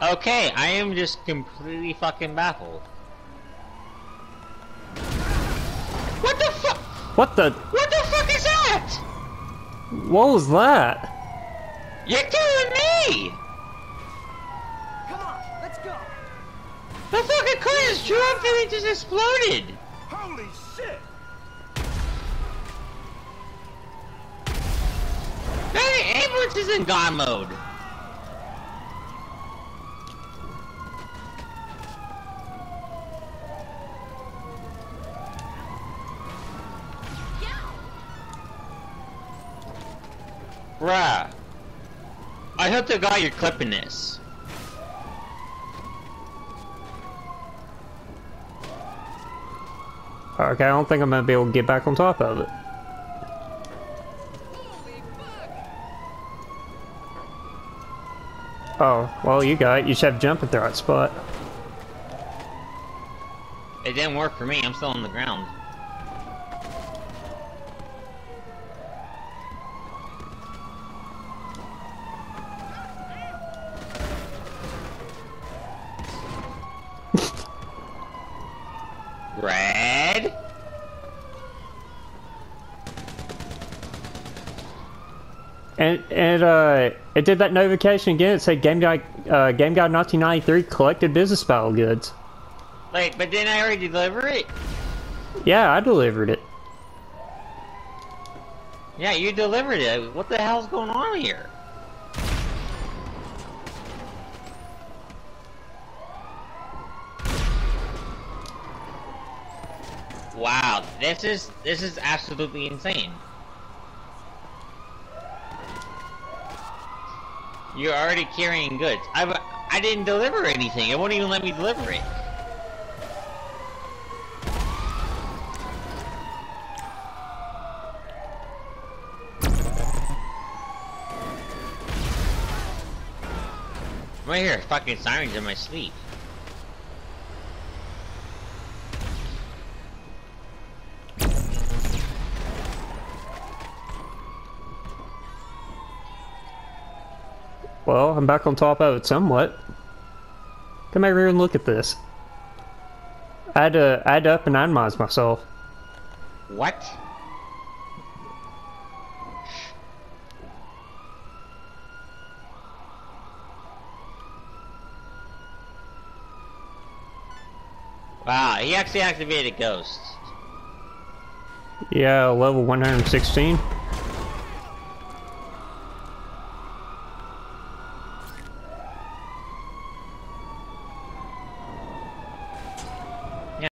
Okay, I am just completely fucking baffled. What the fuck? What the? What the fuck is that? What was that? You're killing me! Come on, let's go. The fucking car just dropped and it just exploded! Holy shit! Now the ambulance is in God mode! Bruh. I hope to God you're clipping this. Okay, I don't think I'm gonna be able to get back on top of it. Oh, well, you got it. You should have jumped at the right spot. It didn't work for me, I'm still on the ground. Red? And and uh, it did that notification again. It said Game Guy, uh, Game Guy 1993 collected business battle goods. Wait, but didn't I already deliver it? Yeah, I delivered it. Yeah, you delivered it. What the hell's going on here? Wow, this is this is absolutely insane. You're already carrying goods. I I didn't deliver anything. It won't even let me deliver it. Right here, fucking sirens in my sleep. Well, I'm back on top of it somewhat. Come over here and look at this. I had to, I had to up and itemize myself. What? Wow, he actually activated ghosts. Yeah, level 116.